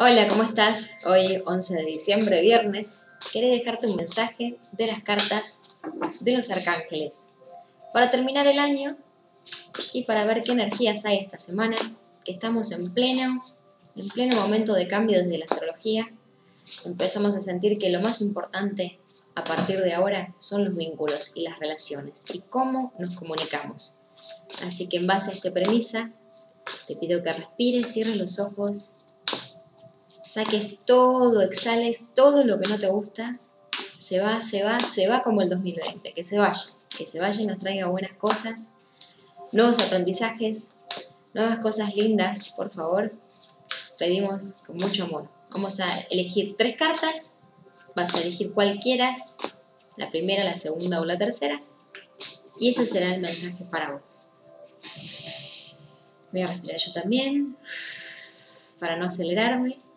Hola, ¿cómo estás? Hoy 11 de diciembre, viernes. Quería dejarte un mensaje de las cartas de los arcángeles para terminar el año y para ver qué energías hay esta semana, que estamos en pleno, en pleno momento de cambio desde la astrología. Empezamos a sentir que lo más importante a partir de ahora son los vínculos y las relaciones y cómo nos comunicamos. Así que en base a esta premisa, te pido que respires, cierres los ojos saques todo, exhales todo lo que no te gusta, se va, se va, se va como el 2020, que se vaya, que se vaya y nos traiga buenas cosas, nuevos aprendizajes, nuevas cosas lindas, por favor. Pedimos con mucho amor. Vamos a elegir tres cartas, vas a elegir cualquiera, la primera, la segunda o la tercera, y ese será el mensaje para vos. Voy a respirar yo también, para no acelerarme.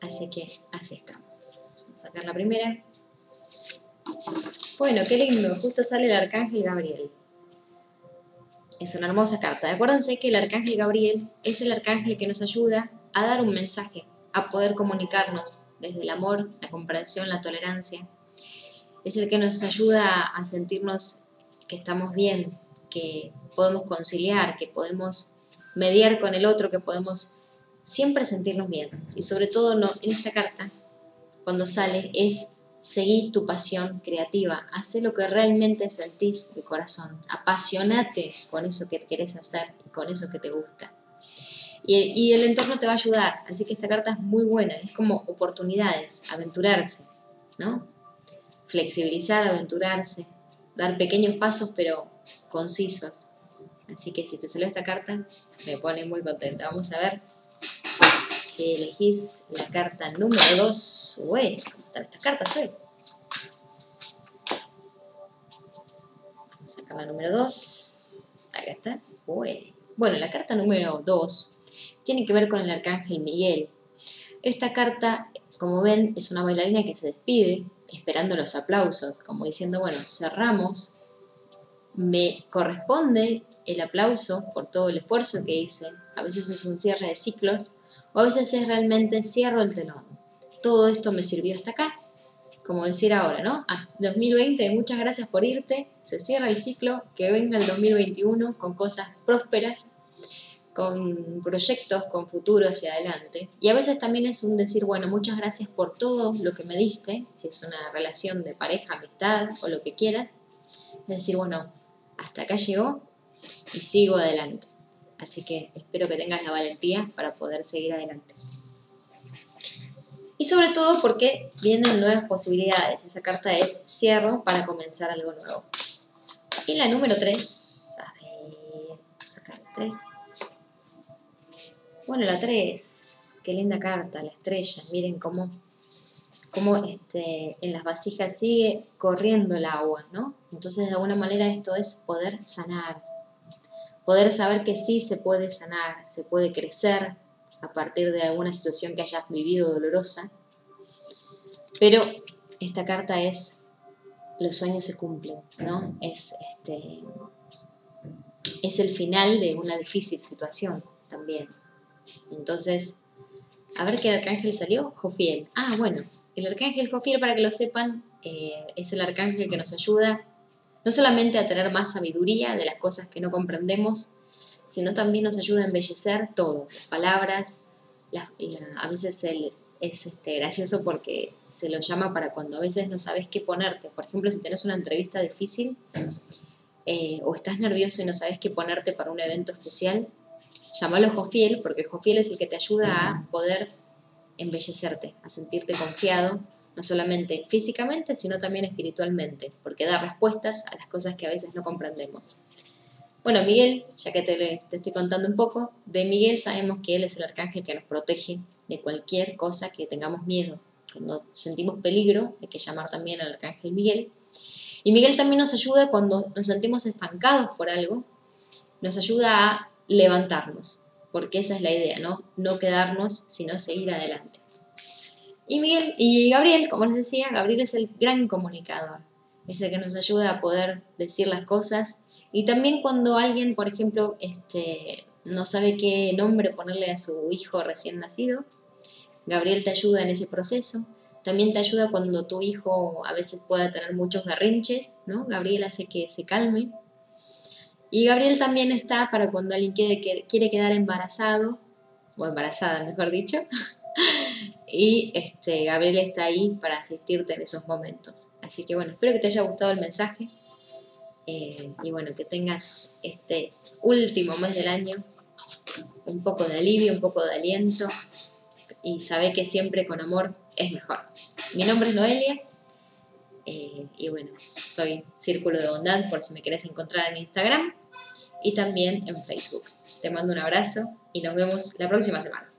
Así que así estamos. Vamos a sacar la primera. Bueno, qué lindo. Justo sale el Arcángel Gabriel. Es una hermosa carta. Acuérdense que el Arcángel Gabriel es el Arcángel que nos ayuda a dar un mensaje, a poder comunicarnos desde el amor, la comprensión, la tolerancia. Es el que nos ayuda a sentirnos que estamos bien, que podemos conciliar, que podemos mediar con el otro, que podemos siempre sentirnos bien. Y sobre todo no, en esta carta, cuando sale, es seguir tu pasión creativa, hace lo que realmente sentís de corazón, apasionate con eso que querés hacer con eso que te gusta. Y, y, el entorno te va a ayudar, así que esta carta es muy buena, es como oportunidades, aventurarse, ¿no? Flexibilizar, aventurarse, dar pequeños pasos pero concisos. Así que si te salió esta carta, me pone muy contenta. Vamos a ver si elegís la carta número 2, bueno, ¿cómo están estas cartas hoy? La número 2. Acá está. Bueno, la carta número 2 tiene que ver con el arcángel Miguel. Esta carta, como ven, es una bailarina que se despide esperando los aplausos, como diciendo, bueno, cerramos, me corresponde el aplauso por todo el esfuerzo que hice, a veces es un cierre de ciclos, o a veces es realmente cierro el telón. Todo esto me sirvió hasta acá, como decir ahora, ¿no? Ah, 2020, muchas gracias por irte, se cierra el ciclo, que venga el 2021 con cosas prósperas, con proyectos, con futuro hacia adelante. Y a veces también es un decir, bueno, muchas gracias por todo lo que me diste, si es una relación de pareja, amistad o lo que quieras. Es decir, bueno, hasta acá llegó y sigo adelante. Así que espero que tengas la valentía para poder seguir adelante. Y sobre todo porque vienen nuevas posibilidades. Esa carta es cierro para comenzar algo nuevo. Y la número 3. A ver, vamos a sacar la 3. Bueno, la 3. Qué linda carta, la estrella. Miren cómo, cómo este, en las vasijas sigue corriendo el agua, ¿no? Entonces, de alguna manera, esto es poder sanar, poder saber que sí se puede sanar, se puede crecer a partir de alguna situación que hayas vivido dolorosa. Pero esta carta es, los sueños se cumplen, ¿no? Es, este, es el final de una difícil situación también. Entonces, a ver qué arcángel salió, Jofiel. Ah, bueno, el arcángel Jofiel, para que lo sepan, eh, es el arcángel que nos ayuda no solamente a tener más sabiduría de las cosas que no comprendemos, sino también nos ayuda a embellecer todo, palabras, a veces es este, gracioso porque se lo llama para cuando a veces no sabes qué ponerte. Por ejemplo, si tienes una entrevista difícil eh, o estás nervioso y no sabes qué ponerte para un evento especial, llámalo Jofiel porque Jofiel es el que te ayuda a poder embellecerte, a sentirte confiado, no solamente físicamente, sino también espiritualmente, porque da respuestas a las cosas que a veces no comprendemos. Bueno, Miguel, ya que te, estoy contando un poco, de Miguel sabemos que él es el arcángel que nos protege de cualquier cosa que tengamos miedo. Cuando sentimos peligro, hay que llamar también al arcángel Miguel. Y Miguel también nos ayuda cuando nos sentimos estancados por algo, nos ayuda a levantarnos, porque esa es la idea, ¿no? No quedarnos, sino seguir adelante. Y Miguel y Gabriel, como les decía, Gabriel es el gran comunicador, es el que nos ayuda a poder decir las cosas. Y también cuando alguien, por ejemplo, este, no sabe qué nombre ponerle a su hijo recién nacido, Gabriel te ayuda en ese proceso. También te ayuda cuando tu hijo a veces pueda tener muchos berrinches, ¿no? Gabriel hace que se calme. Y Gabriel también está para cuando alguien quiere quedar embarazado, o embarazada, mejor dicho. y este, Gabriel está ahí para asistirte en esos momentos. Así que bueno, espero que te haya gustado el mensaje. Eh, y bueno, que tengas este último mes del año un poco de alivio, un poco de aliento y sabe que siempre con amor es mejor. Mi nombre es Noelia eh, y bueno, soy Círculo de Bondad por si me querés encontrar en Instagram y también en Facebook. Te mando un abrazo y nos vemos la próxima semana.